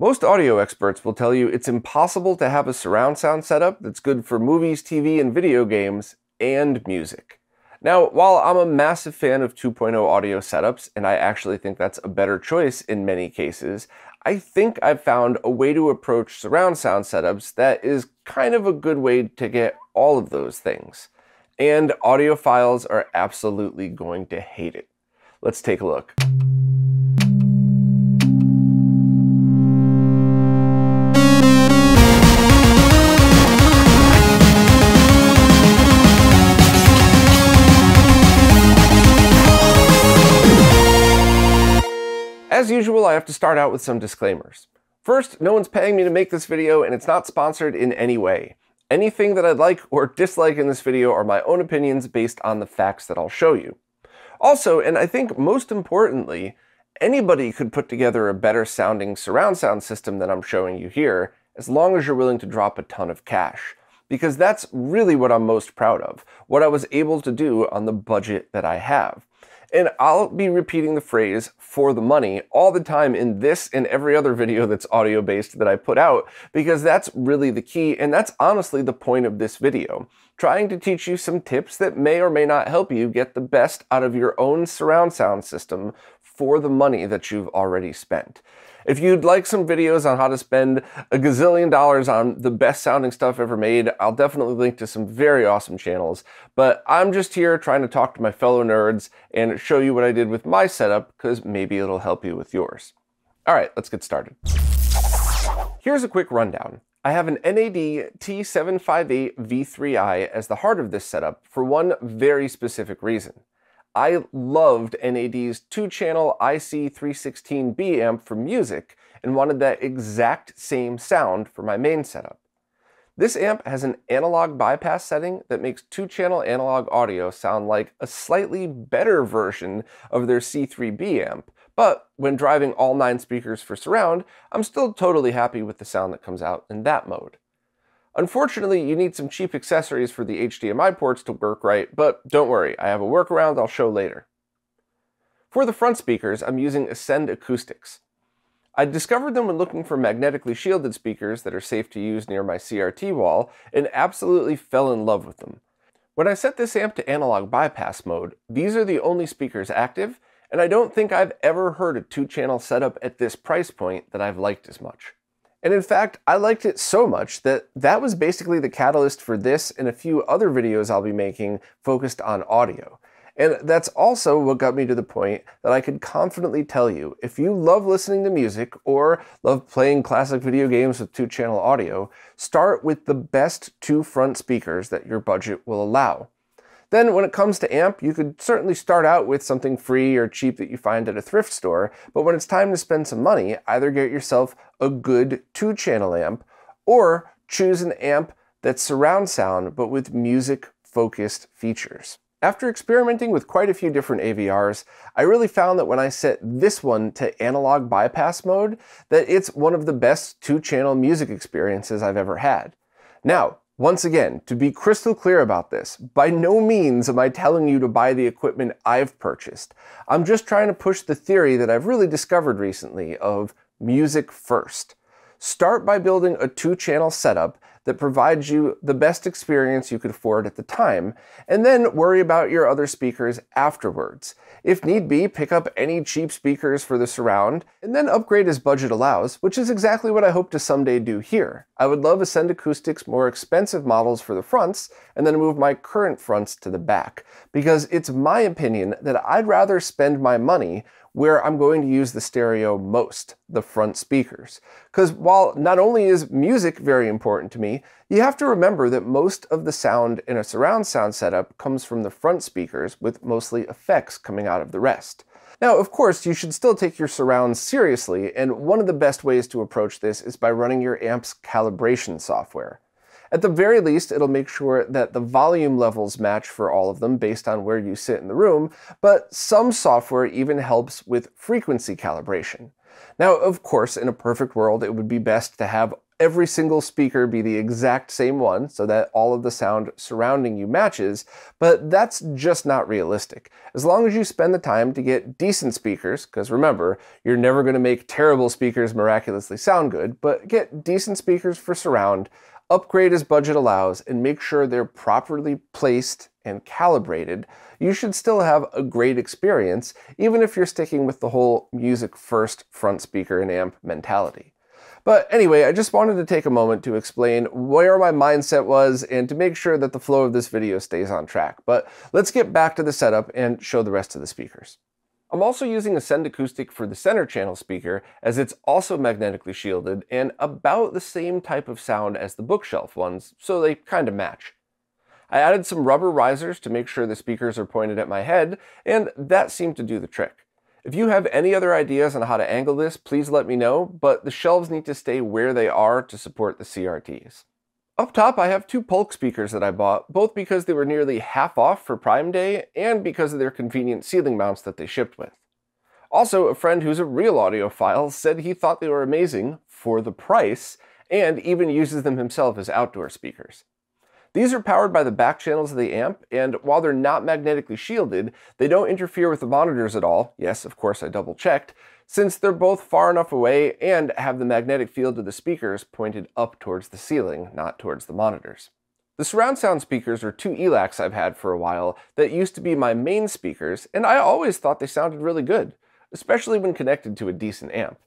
Most audio experts will tell you it's impossible to have a surround sound setup that's good for movies, TV, and video games, and music. Now, while I'm a massive fan of 2.0 audio setups, and I actually think that's a better choice in many cases, I think I've found a way to approach surround sound setups that is kind of a good way to get all of those things. And audiophiles are absolutely going to hate it. Let's take a look. As usual, I have to start out with some disclaimers. First, no one's paying me to make this video and it's not sponsored in any way. Anything that I like or dislike in this video are my own opinions based on the facts that I'll show you. Also, and I think most importantly, anybody could put together a better sounding surround sound system than I'm showing you here, as long as you're willing to drop a ton of cash. Because that's really what I'm most proud of, what I was able to do on the budget that I have. And I'll be repeating the phrase for the money all the time in this and every other video that's audio based that I put out because that's really the key and that's honestly the point of this video. Trying to teach you some tips that may or may not help you get the best out of your own surround sound system for the money that you've already spent. If you'd like some videos on how to spend a gazillion dollars on the best sounding stuff ever made, I'll definitely link to some very awesome channels. But I'm just here trying to talk to my fellow nerds and show you what I did with my setup because maybe it'll help you with yours. All right, let's get started. Here's a quick rundown. I have an NAD T758 V3i as the heart of this setup for one very specific reason. I loved NAD's two-channel IC316B amp for music and wanted that exact same sound for my main setup. This amp has an analog bypass setting that makes two-channel analog audio sound like a slightly better version of their C3B amp, but when driving all nine speakers for surround, I'm still totally happy with the sound that comes out in that mode. Unfortunately, you need some cheap accessories for the HDMI ports to work right, but don't worry, I have a workaround I'll show later. For the front speakers, I'm using Ascend Acoustics. I discovered them when looking for magnetically shielded speakers that are safe to use near my CRT wall, and absolutely fell in love with them. When I set this amp to analog bypass mode, these are the only speakers active, and I don't think I've ever heard a two-channel setup at this price point that I've liked as much. And in fact, I liked it so much that that was basically the catalyst for this and a few other videos I'll be making focused on audio. And that's also what got me to the point that I could confidently tell you if you love listening to music or love playing classic video games with two channel audio, start with the best two front speakers that your budget will allow. Then when it comes to amp, you could certainly start out with something free or cheap that you find at a thrift store, but when it's time to spend some money, either get yourself a good two channel amp or choose an amp that's surround sound but with music focused features. After experimenting with quite a few different AVRs, I really found that when I set this one to analog bypass mode, that it's one of the best two-channel music experiences I've ever had. Now, once again, to be crystal clear about this, by no means am I telling you to buy the equipment I've purchased. I'm just trying to push the theory that I've really discovered recently of music first. Start by building a two-channel setup that provides you the best experience you could afford at the time, and then worry about your other speakers afterwards. If need be, pick up any cheap speakers for the surround, and then upgrade as budget allows, which is exactly what I hope to someday do here. I would love Ascend Acoustics more expensive models for the fronts, and then move my current fronts to the back, because it's my opinion that I'd rather spend my money where I'm going to use the stereo most, the front speakers. Because while not only is music very important to me, you have to remember that most of the sound in a surround sound setup comes from the front speakers with mostly effects coming out of the rest. Now, of course, you should still take your surrounds seriously, and one of the best ways to approach this is by running your amp's calibration software. At the very least, it'll make sure that the volume levels match for all of them based on where you sit in the room, but some software even helps with frequency calibration. Now, of course, in a perfect world, it would be best to have every single speaker be the exact same one so that all of the sound surrounding you matches, but that's just not realistic. As long as you spend the time to get decent speakers, because remember, you're never going to make terrible speakers miraculously sound good, but get decent speakers for surround, upgrade as budget allows, and make sure they're properly placed and calibrated, you should still have a great experience, even if you're sticking with the whole music first front speaker and amp mentality. But anyway, I just wanted to take a moment to explain where my mindset was and to make sure that the flow of this video stays on track. But let's get back to the setup and show the rest of the speakers. I'm also using Ascend Acoustic for the center channel speaker as it's also magnetically shielded and about the same type of sound as the bookshelf ones, so they kind of match. I added some rubber risers to make sure the speakers are pointed at my head, and that seemed to do the trick. If you have any other ideas on how to angle this, please let me know, but the shelves need to stay where they are to support the CRTs. Up top, I have two Polk speakers that I bought, both because they were nearly half off for Prime Day and because of their convenient ceiling mounts that they shipped with. Also, a friend who's a real audiophile said he thought they were amazing for the price and even uses them himself as outdoor speakers. These are powered by the back channels of the amp, and while they're not magnetically shielded, they don't interfere with the monitors at all. Yes, of course I double checked, since they're both far enough away and have the magnetic field of the speakers pointed up towards the ceiling, not towards the monitors. The surround sound speakers are two ELACs I've had for a while that used to be my main speakers, and I always thought they sounded really good, especially when connected to a decent amp.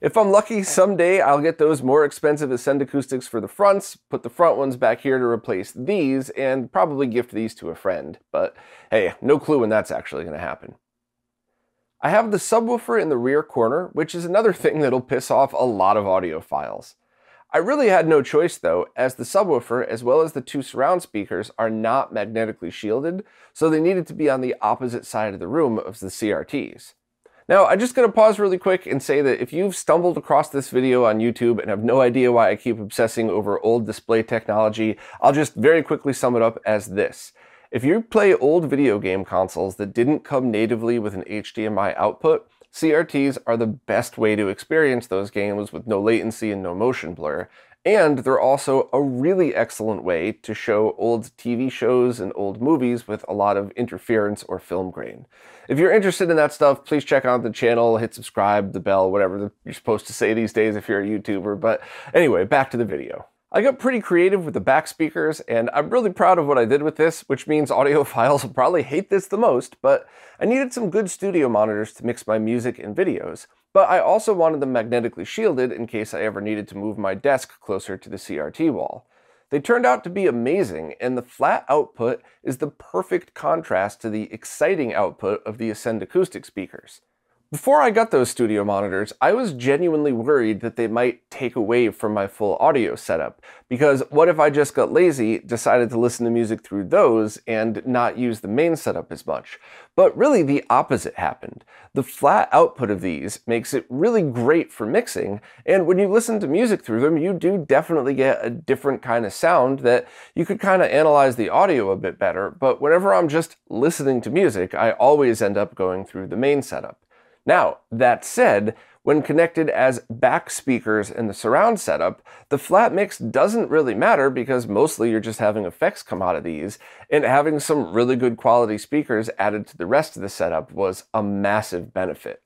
If I'm lucky, someday I'll get those more expensive Ascend acoustics for the fronts, put the front ones back here to replace these, and probably gift these to a friend. But hey, no clue when that's actually going to happen. I have the subwoofer in the rear corner, which is another thing that'll piss off a lot of audiophiles. I really had no choice though, as the subwoofer as well as the two surround speakers are not magnetically shielded, so they needed to be on the opposite side of the room of the CRTs. Now, I'm just to pause really quick and say that if you've stumbled across this video on YouTube and have no idea why I keep obsessing over old display technology, I'll just very quickly sum it up as this. If you play old video game consoles that didn't come natively with an HDMI output, CRTs are the best way to experience those games with no latency and no motion blur, and they're also a really excellent way to show old TV shows and old movies with a lot of interference or film grain. If you're interested in that stuff, please check out the channel, hit subscribe, the bell, whatever you're supposed to say these days if you're a YouTuber. But anyway, back to the video. I got pretty creative with the back speakers, and I'm really proud of what I did with this, which means audiophiles will probably hate this the most, but I needed some good studio monitors to mix my music and videos. But I also wanted them magnetically shielded in case I ever needed to move my desk closer to the CRT wall. They turned out to be amazing, and the flat output is the perfect contrast to the exciting output of the Ascend acoustic speakers. Before I got those studio monitors, I was genuinely worried that they might take away from my full audio setup, because what if I just got lazy, decided to listen to music through those, and not use the main setup as much? But really the opposite happened. The flat output of these makes it really great for mixing, and when you listen to music through them, you do definitely get a different kind of sound that you could kind of analyze the audio a bit better, but whenever I'm just listening to music, I always end up going through the main setup. Now, that said, when connected as back speakers in the surround setup, the flat mix doesn't really matter because mostly you're just having effects come out of these, and having some really good quality speakers added to the rest of the setup was a massive benefit.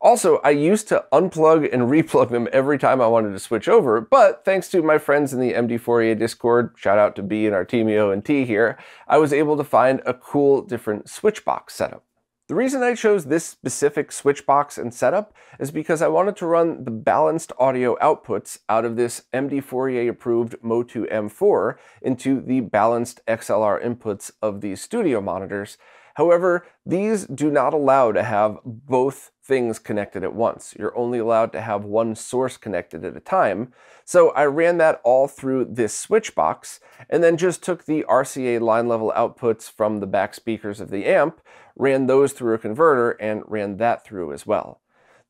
Also, I used to unplug and replug them every time I wanted to switch over, but thanks to my friends in the MDFourier Discord, shout out to B and Artemio and T here, I was able to find a cool different switch box setup. The reason I chose this specific switch box and setup is because I wanted to run the balanced audio outputs out of this MDFourier approved Motu M4 into the balanced XLR inputs of these studio monitors. However, these do not allow to have both things connected at once. You're only allowed to have one source connected at a time. So I ran that all through this switch box and then just took the RCA line level outputs from the back speakers of the amp, ran those through a converter, and ran that through as well.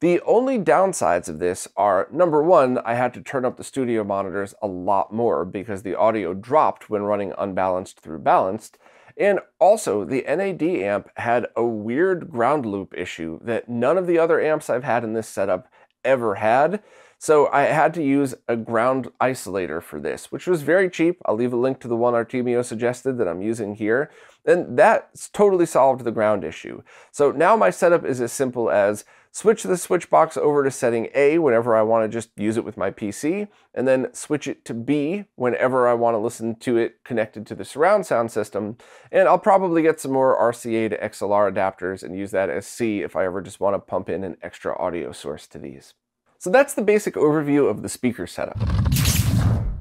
The only downsides of this are, number one, I had to turn up the studio monitors a lot more because the audio dropped when running unbalanced through balanced, and also the NAD amp had a weird ground loop issue that none of the other amps I've had in this setup ever had, So I had to use a ground isolator for this, which was very cheap. I'll leave a link to the one Artemio suggested that I'm using here. And that totally solved the ground issue. So now my setup is as simple as switch the switch box over to setting A whenever I want to just use it with my PC, and then switch it to B whenever I want to listen to it connected to the surround sound system. And I'll probably get some more RCA to XLR adapters and use that as C if I ever just want to pump in an extra audio source to these. So that's the basic overview of the speaker setup.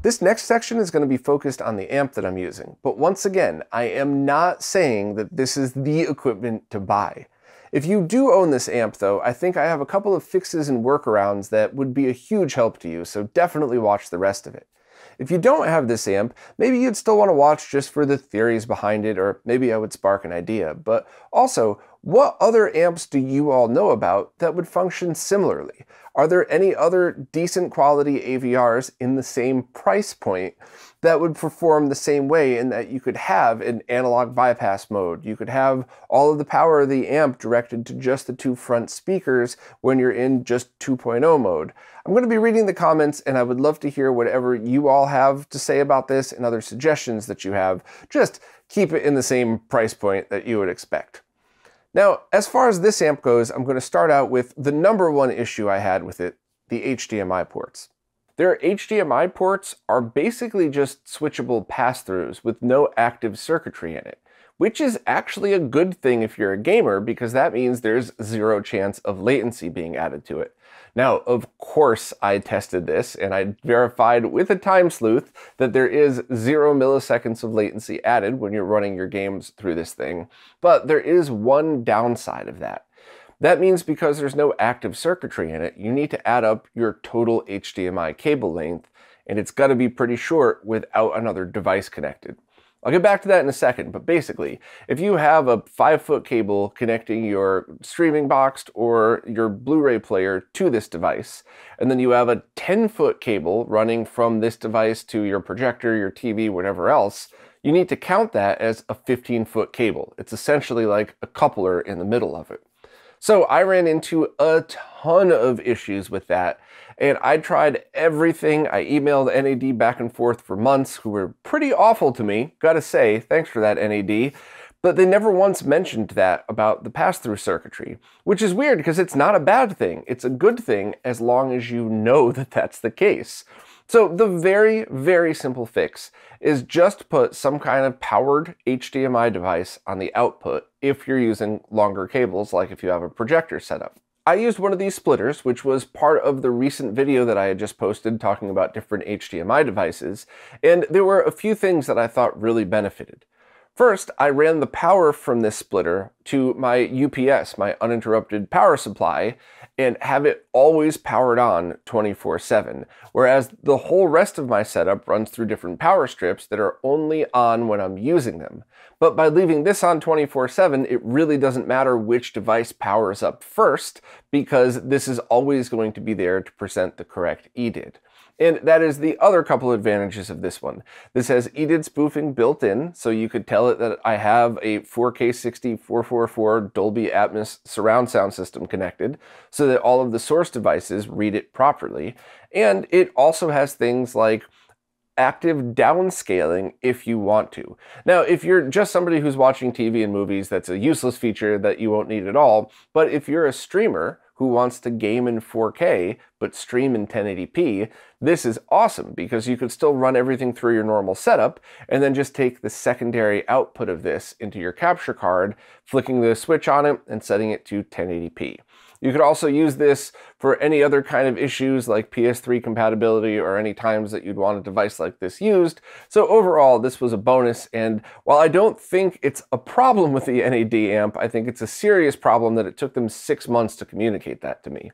This next section is going to be focused on the amp that I'm using, but once again, I am not saying that this is the equipment to buy. If you do own this amp though, I think I have a couple of fixes and workarounds that would be a huge help to you, so definitely watch the rest of it. If you don't have this amp, maybe you'd still want to watch just for the theories behind it, or maybe I would spark an idea. But also, what other amps do you all know about that would function similarly? Are there any other decent quality AVRs in the same price point that would perform the same way in that you could have an analog bypass mode. You could have all of the power of the amp directed to just the two front speakers when you're in just 2.0 mode. I'm going to be reading the comments and I would love to hear whatever you all have to say about this and other suggestions that you have. Just keep it in the same price point that you would expect. Now, as far as this amp goes, I'm going to start out with the number one issue I had with it, the HDMI ports. Their HDMI ports are basically just switchable pass-throughs with no active circuitry in it, which is actually a good thing if you're a gamer because that means there's zero chance of latency being added to it. Now, of course, I tested this and I verified with a time sleuth that there is zero milliseconds of latency added when you're running your games through this thing. But there is one downside of that. That means because there's no active circuitry in it, you need to add up your total HDMI cable length, and it's got to be pretty short without another device connected. I'll get back to that in a second, but basically, if you have a 5 foot cable connecting your streaming box or your Blu-ray player to this device, and then you have a 10 foot cable running from this device to your projector, your TV, whatever else, you need to count that as a 15 foot cable. It's essentially like a coupler in the middle of it. So I ran into a ton of issues with that. And I tried everything. I emailed NAD back and forth for months, who were pretty awful to me. Gotta say, thanks for that, NAD. But they never once mentioned that about the pass through circuitry, which is weird because it's not a bad thing. It's a good thing as long as you know that that's the case. So the very, very simple fix is just put some kind of powered HDMI device on the output if you're using longer cables, like if you have a projector setup. I used one of these splitters, which was part of the recent video that I had just posted talking about different HDMI devices, and there were a few things that I thought really benefited. First, I ran the power from this splitter to my UPS, my uninterrupted power supply, and have it always powered on 24 7. Whereas the whole rest of my setup runs through different power strips that are only on when I'm using them. But by leaving this on 24 7, it really doesn't matter which device powers up first because this is always going to be there to present the correct EDID. And that is the other couple advantages of this one. This has EDID spoofing built in, so you could tell it that I have a 4K 60 444 Dolby Atmos surround sound system connected, so that all of the source devices read it properly. And it also has things like active downscaling if you want to. Now, if you're just somebody who's watching TV and movies, that's a useless feature that you won't need at all. But if you're a streamer, who wants to game in 4K but stream in 1080p, this is awesome because you could still run everything through your normal setup and then just take the secondary output of this into your capture card, flicking the switch on it and setting it to 1080p. You could also use this for any other kind of issues like PS3 compatibility or any times that you'd want a device like this used. So overall, this was a bonus. And while I don't think it's a problem with the NAD amp, I think it's a serious problem that it took them six months to communicate that to me.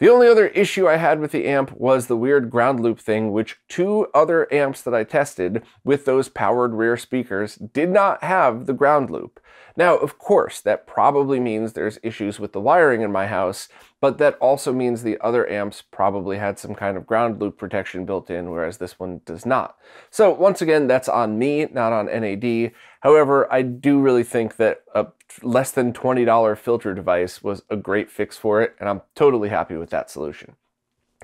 The only other issue I had with the amp was the weird ground loop thing, which two other amps that I tested with those powered rear speakers did not have the ground loop. Now, of course, that probably means there's issues with the wiring in my house, but that also means the other amps probably had some kind of ground loop protection built in, whereas this one does not. So once again, that's on me, not on NAD. However, I do really think that a less than $20 filter device was a great fix for it, and I'm totally happy with that solution.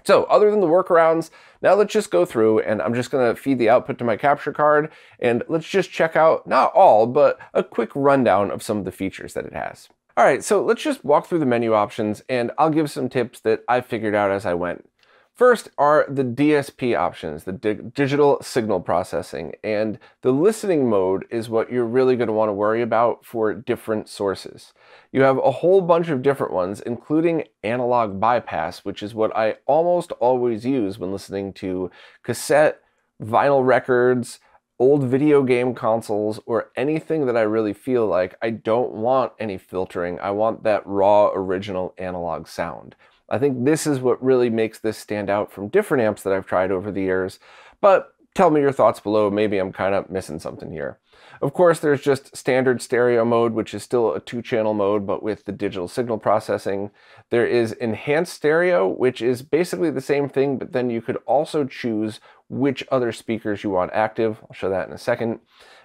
So other than the workarounds, now let's just go through and I'm just gonna feed the output to my capture card and let's just check out, not all, but a quick rundown of some of the features that it has. All right, so let's just walk through the menu options and I'll give some tips that I figured out as I went. First are the DSP options, the di digital signal processing, and the listening mode is what you're really going to want to worry about for different sources. You have a whole bunch of different ones, including analog bypass, which is what I almost always use when listening to cassette, vinyl records, old video game consoles, or anything that I really feel like I don't want any filtering. I want that raw original analog sound. I think this is what really makes this stand out from different amps that I've tried over the years. But tell me your thoughts below. Maybe I'm kind of missing something here. Of course, there's just standard stereo mode, which is still a two channel mode, but with the digital signal processing. There is enhanced stereo, which is basically the same thing, but then you could also choose which other speakers you want active. I'll show that in a second.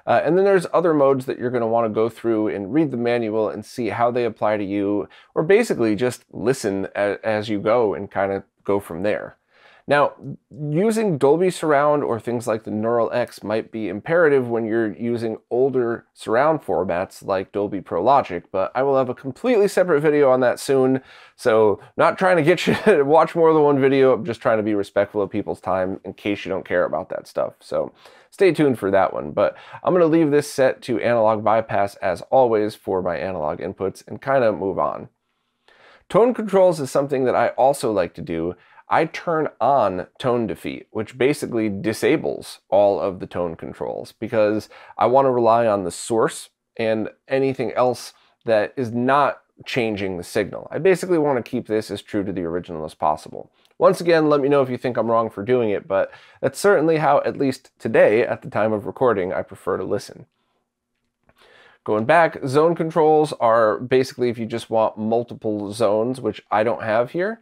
Uh, and then there's other modes that you're going to want to go through and read the manual and see how they apply to you, or basically just listen as, as you go and kind of go from there. Now, using Dolby Surround or things like the Neural X might be imperative when you're using older surround formats like Dolby Pro Logic, but I will have a completely separate video on that soon. So not trying to get you to watch more than one video, I'm just trying to be respectful of people's time in case you don't care about that stuff. So stay tuned for that one. But I'm gonna leave this set to analog bypass as always for my analog inputs and kind of move on. Tone controls is something that I also like to do I turn on tone defeat, which basically disables all of the tone controls because I want to rely on the source and anything else that is not changing the signal. I basically want to keep this as true to the original as possible. Once again, let me know if you think I'm wrong for doing it, but that's certainly how, at least today, at the time of recording, I prefer to listen. Going back, zone controls are basically if you just want multiple zones, which I don't have here.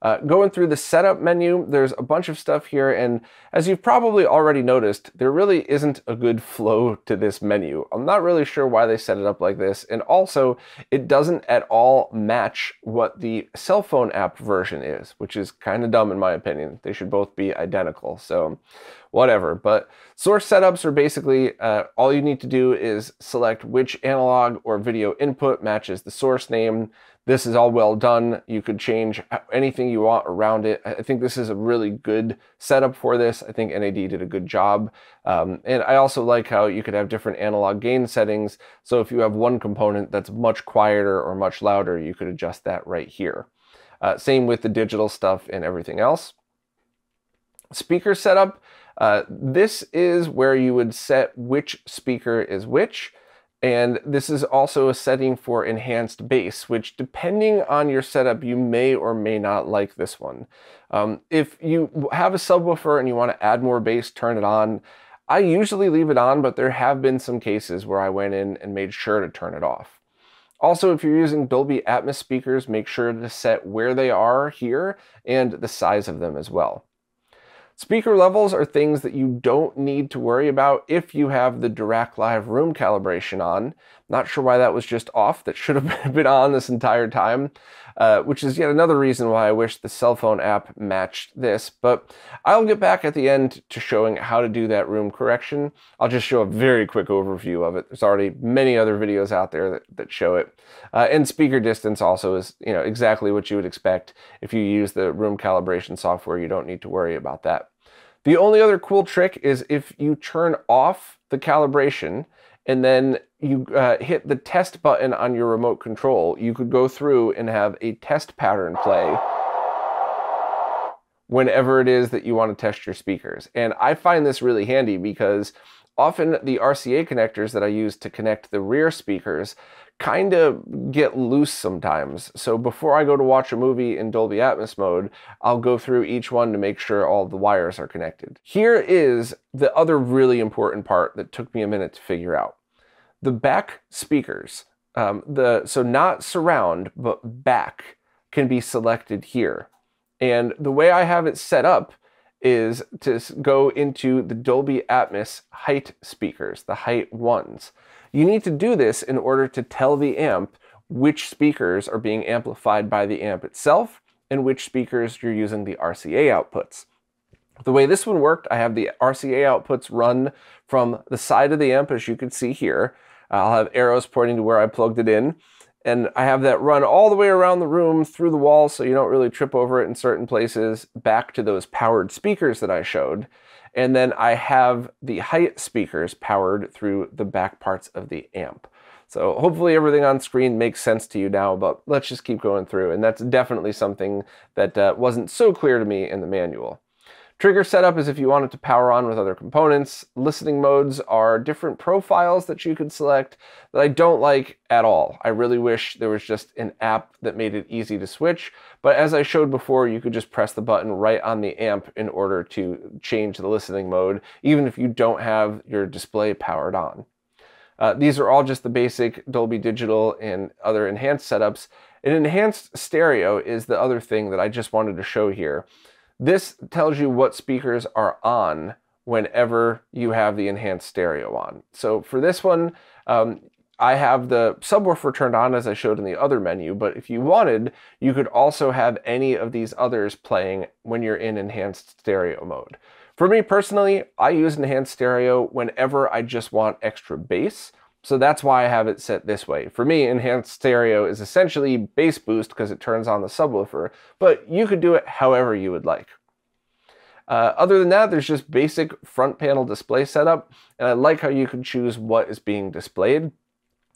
Uh, going through the setup menu, there's a bunch of stuff here, and as you've probably already noticed, there really isn't a good flow to this menu. I'm not really sure why they set it up like this, and also, it doesn't at all match what the cell phone app version is, which is kind of dumb in my opinion. They should both be identical, so whatever. But source setups are basically, uh, all you need to do is select which analog or video input matches the source name, this is all well done. You could change anything you want around it. I think this is a really good setup for this. I think NAD did a good job. Um, and I also like how you could have different analog gain settings. So if you have one component that's much quieter or much louder, you could adjust that right here. Uh, same with the digital stuff and everything else. Speaker setup. Uh, this is where you would set which speaker is which. And this is also a setting for enhanced bass, which depending on your setup, you may or may not like this one. Um, if you have a subwoofer and you want to add more bass, turn it on. I usually leave it on, but there have been some cases where I went in and made sure to turn it off. Also, if you're using Dolby Atmos speakers, make sure to set where they are here and the size of them as well. Speaker levels are things that you don't need to worry about if you have the Dirac Live room calibration on. Not sure why that was just off. That should have been on this entire time, uh, which is yet another reason why I wish the cell phone app matched this. But I'll get back at the end to showing how to do that room correction. I'll just show a very quick overview of it. There's already many other videos out there that, that show it. Uh, and speaker distance also is you know exactly what you would expect if you use the room calibration software. You don't need to worry about that. The only other cool trick is if you turn off the calibration and then you uh, hit the test button on your remote control, you could go through and have a test pattern play whenever it is that you want to test your speakers. And I find this really handy because often the RCA connectors that I use to connect the rear speakers kind of get loose sometimes. So before I go to watch a movie in Dolby Atmos mode, I'll go through each one to make sure all the wires are connected. Here is the other really important part that took me a minute to figure out. The back speakers, um, the so not surround, but back, can be selected here. And the way I have it set up is to go into the Dolby Atmos height speakers, the height ones. You need to do this in order to tell the amp which speakers are being amplified by the amp itself and which speakers you're using the RCA outputs. The way this one worked, I have the RCA outputs run from the side of the amp, as you can see here. I'll have arrows pointing to where I plugged it in. And I have that run all the way around the room through the wall so you don't really trip over it in certain places, back to those powered speakers that I showed. And then I have the height speakers powered through the back parts of the amp. So hopefully everything on screen makes sense to you now, but let's just keep going through. And that's definitely something that uh, wasn't so clear to me in the manual. Trigger setup is if you want it to power on with other components. Listening modes are different profiles that you can select that I don't like at all. I really wish there was just an app that made it easy to switch, but as I showed before, you could just press the button right on the amp in order to change the listening mode, even if you don't have your display powered on. Uh, these are all just the basic Dolby Digital and other enhanced setups. An enhanced stereo is the other thing that I just wanted to show here. This tells you what speakers are on whenever you have the enhanced stereo on. So for this one, um, I have the subwoofer turned on as I showed in the other menu, but if you wanted, you could also have any of these others playing when you're in enhanced stereo mode. For me personally, I use enhanced stereo whenever I just want extra bass so that's why I have it set this way. For me, enhanced stereo is essentially bass boost because it turns on the subwoofer, but you could do it however you would like. Uh, other than that, there's just basic front panel display setup, and I like how you can choose what is being displayed.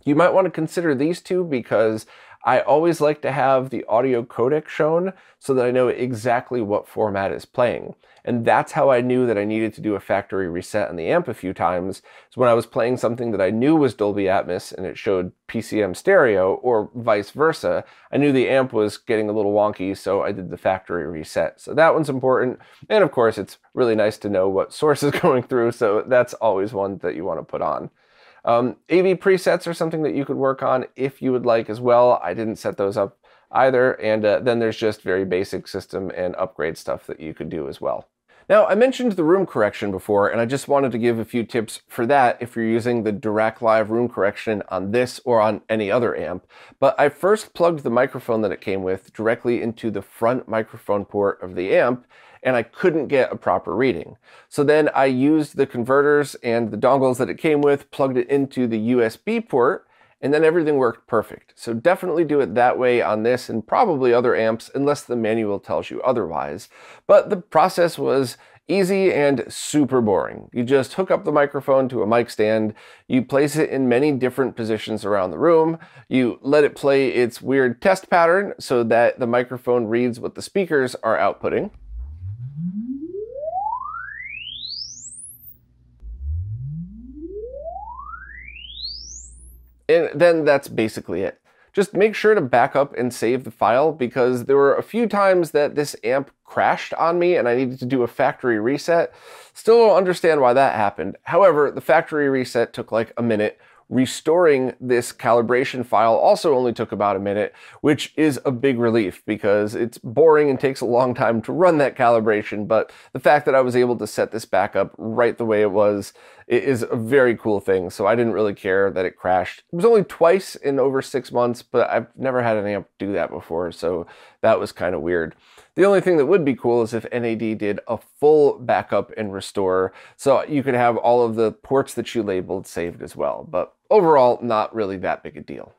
You might want to consider these two because I always like to have the audio codec shown so that I know exactly what format is playing. And that's how I knew that I needed to do a factory reset on the amp a few times, is when I was playing something that I knew was Dolby Atmos and it showed PCM stereo or vice versa. I knew the amp was getting a little wonky, so I did the factory reset. So that one's important. And of course, it's really nice to know what source is going through, so that's always one that you want to put on. Um, AV presets are something that you could work on if you would like as well. I didn't set those up either. And uh, then there's just very basic system and upgrade stuff that you could do as well. Now, I mentioned the room correction before, and I just wanted to give a few tips for that if you're using the Dirac Live room correction on this or on any other amp. But I first plugged the microphone that it came with directly into the front microphone port of the amp, and I couldn't get a proper reading. So then I used the converters and the dongles that it came with, plugged it into the USB port, and then everything worked perfect. So definitely do it that way on this and probably other amps unless the manual tells you otherwise. But the process was easy and super boring. You just hook up the microphone to a mic stand, you place it in many different positions around the room, you let it play its weird test pattern so that the microphone reads what the speakers are outputting. And then that's basically it. Just make sure to back up and save the file because there were a few times that this amp crashed on me and I needed to do a factory reset. Still don't understand why that happened. However, the factory reset took like a minute restoring this calibration file also only took about a minute, which is a big relief because it's boring and takes a long time to run that calibration. But the fact that I was able to set this back up right the way it was is a very cool thing. So I didn't really care that it crashed. It was only twice in over six months, but I've never had an amp do that before. So that was kind of weird. The only thing that would be cool is if NAD did a full backup and restore, so you could have all of the ports that you labeled saved as well. But overall, not really that big a deal.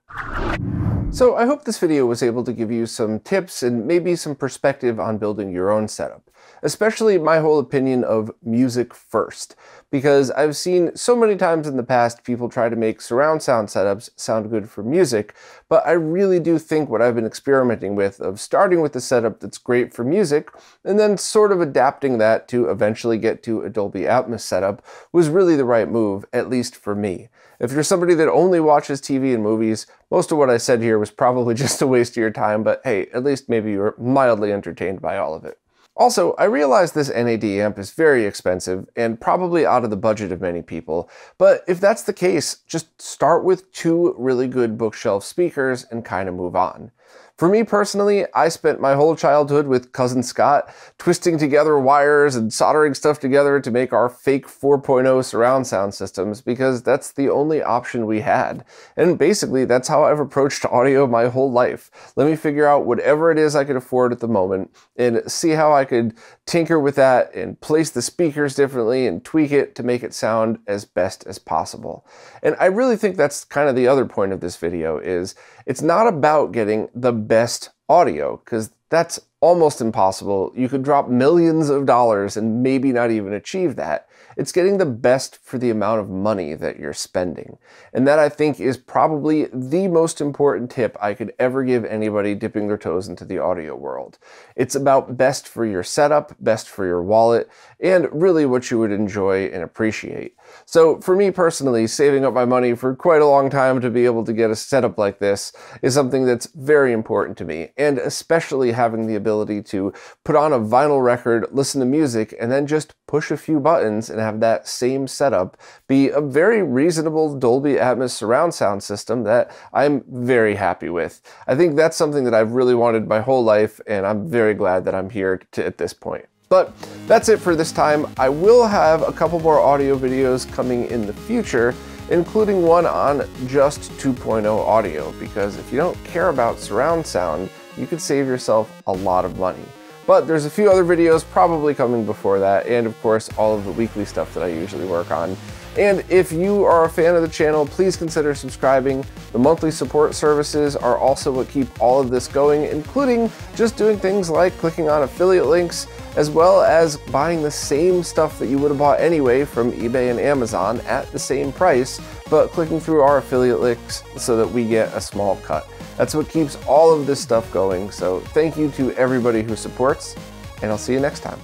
So I hope this video was able to give you some tips and maybe some perspective on building your own setup, especially my whole opinion of music first, because I've seen so many times in the past people try to make surround sound setups sound good for music, but I really do think what I've been experimenting with of starting with a setup that's great for music and then sort of adapting that to eventually get to a Dolby Atmos setup was really the right move, at least for me. If you're somebody that only watches TV and movies, most of what I said here was probably just a waste of your time, but hey, at least maybe you were mildly entertained by all of it. Also, I realize this NAD amp is very expensive and probably out of the budget of many people, but if that's the case, just start with two really good bookshelf speakers and kind of move on. For me personally, I spent my whole childhood with Cousin Scott, twisting together wires and soldering stuff together to make our fake 4.0 surround sound systems because that's the only option we had. And basically, that's how I've approached audio my whole life. Let me figure out whatever it is I could afford at the moment and see how I could tinker with that and place the speakers differently and tweak it to make it sound as best as possible. And I really think that's kind of the other point of this video is it's not about getting the best audio because that's almost impossible. You could drop millions of dollars and maybe not even achieve that. It's getting the best for the amount of money that you're spending. And that I think is probably the most important tip I could ever give anybody dipping their toes into the audio world. It's about best for your setup, best for your wallet, and really what you would enjoy and appreciate. So for me personally, saving up my money for quite a long time to be able to get a setup like this is something that's very important to me, and especially having the ability to put on a vinyl record, listen to music, and then just push a few buttons and have that same setup be a very reasonable Dolby Atmos surround sound system that I'm very happy with. I think that's something that I've really wanted my whole life, and I'm very glad that I'm here to, at this point. But that's it for this time. I will have a couple more audio videos coming in the future, including one on just 2.0 audio, because if you don't care about surround sound, you could save yourself a lot of money. But there's a few other videos probably coming before that, and of course all of the weekly stuff that I usually work on. And if you are a fan of the channel, please consider subscribing. The monthly support services are also what keep all of this going, including just doing things like clicking on affiliate links, as well as buying the same stuff that you would have bought anyway from eBay and Amazon at the same price, but clicking through our affiliate links so that we get a small cut. That's what keeps all of this stuff going, so thank you to everybody who supports, and I'll see you next time.